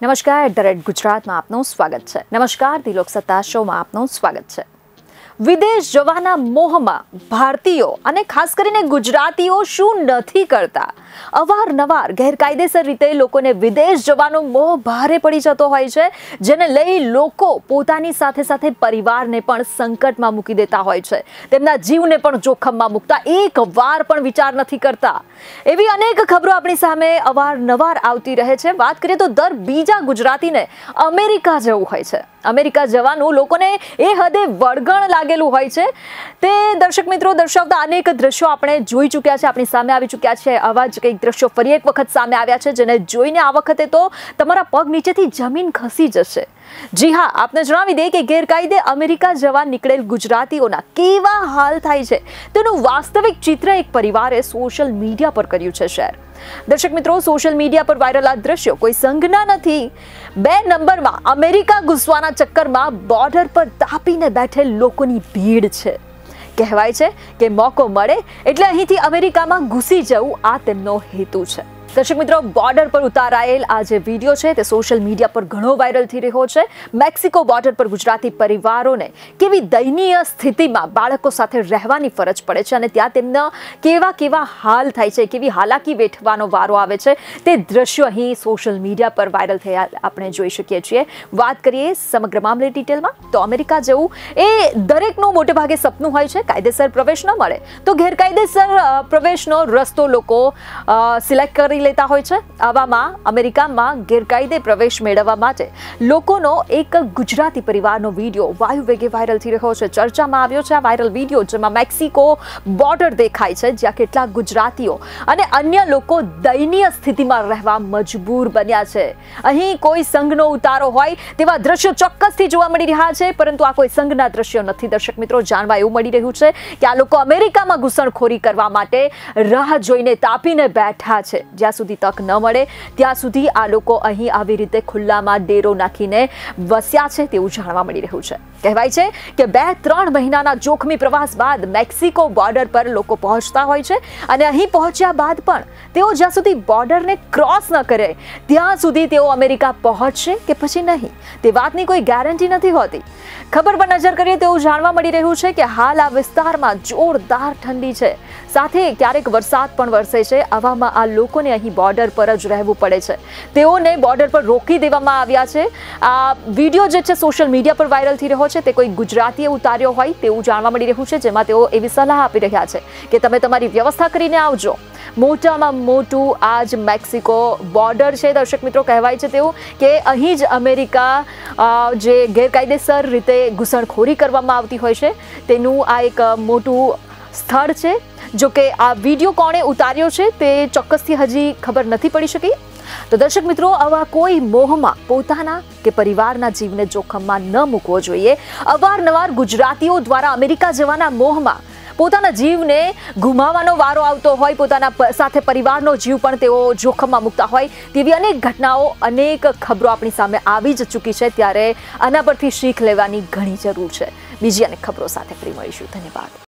નમસ્કાર the red ગુજરાતમાં આપનું સ્વાગત છે નમસ્કાર દિલોક સત્તા શોમાં આપનું સ્વાગત છે વિદેશ જવાના મોહમાં ભારતીયો અને ખાસ કરીને ગુજરાતીઓ શું નથી કરતા? અવારનવાર ગેરકાયદેસર રીતે લોકોને વિદેશ જવાનો મોહ ભારે પડી જતો હોય છે, જેને લઈ લોકો પોતાની સાથે સાથે પરિવારને પણ સંકટમાં મૂકી દેતા હોય છે. તેમના જીવને પણ જોખમમાં મૂકતા, એક વાર પણ વિચાર નથી કરતા. એવી અનેક ખબરો આપણી સામે અવારનવાર આવતી રહે છે. વાત કરીએ તો દર બીજા ગુજરાતીને અમેરિકા જવું હોય છે. અમેરિકા જવાનું. લોકોને એ હદે વળગણ લાગેલું હોય છે. તે દર્શક મિત્રો દર્શાવતા અનેક દ્રશ્યો આપણે જોઈ ચૂક્યા છે, આપણી સામે આવી ચૂક્યા છે. આવા જ કંઈક દ્રશ્યો ફરી એક વખત સામે આવ્યા છે, જેને જોઈને આ વખતે તો તમારા પગ નીચેથી જમીન ખસી જશે. જી હા, આપને જણાવી દે કે ગેરકાયદે અમેરિકા જવા નીકળેલ ગુજરાતીઓના કેવા હાલ થાય છે? તેનું વાસ્તવિક ચિત્ર એક પરિવારે સોશિયલ મીડિયા પર કર્યું છે શેર. દર્શક મિત્રો સોશિયલ મીડિયા પર વાયરલ આ દ્રશ્યો કોઈ સંજ્ઞા નથી. બે નંબરમાં, અમેરિકા ઘૂસવાના ચક્કરમાં બોર્ડર પર તાપીને બેઠેલ લોકોની ભીડ છે. કહેવાય છે કે મોકો મળે એટલે અહીંથી અમેરિકામાં ઘૂસી જવું આ તેમનો હેતુ છે. દર્શક મિત્રો બોર્ડર પર ઉતારાયેલ આ જે વિડીયો છે તે સોશિયલ મીડિયા પર ઘણો વાયરલ થઈ રહ્યો છે મેક્સિકો બોર્ડર પર ગુજરાતી પરિવારોને કેવી દયનીય સ્થિતિમાં બાળકો સાથે રહેવાની ફરજ પડે છે અને ત્યાં તેમના કેવા કેવા હાલ થાય છે કેવી હાલાકી વેઠવાનો વારો આવે છે તે દ્રશ્યો અહીં સોશિયલ મીડિયા પર વાયરલ થયા આપણે જોઈ શકીએ છીએ વાત કરીએ સમગ્ર મામલે ડિટેલમાં તો અમેરિકા જવું એ દરેકનું મોટે ભાગે સપનું હોય છે કાયદેસર પ્રવેશ ન મળે તો ગેરકાયદેસર પ્રવેશનો રસ્તો લોકો સિલેક્ટ કરી લેતા હોય છે આવામાં અમેરિકામાં ગેરકાયદે પ્રવેશ મેળવવા માટે લોકોનો એક ગુજરાતી પરિવારનો વિડીયો વાયુ વેગે વાયરલ થઈ રહ્યો છે ચર્ચામાં આવ્યો છે આ વાયરલ વિડીયો જેમાં મેક્સિકો બોર્ડર દેખાય છે જ્યાં કેટલાક ગુજરાતીઓ અને અન્ય લોકો દયનીય સ્થિતિમાં રહેવા મજબૂર બન્યા છે અહીં કોઈ સંઘનો ઉતારો હોય તેવા દ્રશ્યો ચોક્કસથી જોવા મળી રહ્યા છે પરંતુ આ કોઈ સંઘના દ્રશ્યો નથી દર્શક મિત્રો જાણવા એવું મળી રહ્યું છે કે આ લોકો અમેરિકામાં ઘૂસણખોરી કરવા માટે રાહ જોઈને તાપીને બેઠા છે જ્યાં સુધી તક ન મળે ત્યાં સુધી આ લોકો અહીં આવી રીતે ખુલ્લામાં ડેરો નાખીને વસ્યા છે તેવું જાણવા મળી રહ્યું છે કહેવાય છે કે બે ત્રણ મહિનાના જોખમી પ્રવાસ બાદ મેક્સિકો બોર્ડર પર લોકો પહોંચતા હોય છે અને અહીં પહોંચ્યા બાદ પણ તેઓ જ્યાં સુધી બોર્ડરને ક્રોસ ન કરે ત્યાં સુધી તેઓ અમેરિકા પહોંચશે કે પછી નહીં તે વાતની કોઈ ગેરંટી નથી હોતી ખબર પર નજર કરીએ તેવું જાણવા મળી રહ્યું છે કે હાલ આ વિસ્તારમાં જોરદાર ઠંડી છે સાથે ક્યારેક વરસાદ પણ વરસે છે આવામાં આ લોકોને અહીં બોર્ડર પર જ રહેવું પડે છે તેઓને બોર્ડર પર રોકી દેવામાં આવ્યા છે આ વિડીયો જે છે સોશિયલ મીડિયા પર વાયરલ થઈ રહ્યો છે તે કોઈ ગુજરાતીએ ઉતાર્યો હોય તેવું જાણવા મળી રહ્યું છે જેમાં તેઓ એવી સલાહ આપી રહ્યા છે કે તમે તમારી વ્યવસ્થા કરીને આવજો મોટામાં મોટું આ જ મેક્સિકો બોર્ડર છે દર્શક મિત્રો કહેવાય છે તેવું કે અહીં જ અમેરિકા જે ગેરકાયદેસર રીતે ઘૂસણખોરી કરવામાં આવતી હોય છે તેનું આ એક મોટું સ્થળ છે જો કે આ વિડીયો કોણે ઉતાર્યો છે તે ચોક્કસથી હજી ખબર નથી પડી શકી તો દર્શક મિત્રો આવા કોઈ મોહમાં પોતાના કે પરિવારના જીવને જોખમમાં ન મૂકવો જોઈએ અવારનવાર ગુજરાતીઓ દ્વારા અમેરિકા જવાના મોહમાં પોતાના જીવને ગુમાવવાનો વારો આવતો હોય પોતાના સાથે પરિવારનો જીવ પણ તેઓ જોખમમાં મૂકતા હોય તેવી અનેક ઘટનાઓ અનેક ખબરો આપણી સામે આવી જ ચૂકી છે ત્યારે આના પરથી શીખ લેવાની ઘણી જરૂર છે બીજી અનેક ખબરો સાથે ફરી મળીશું ધન્યવાદ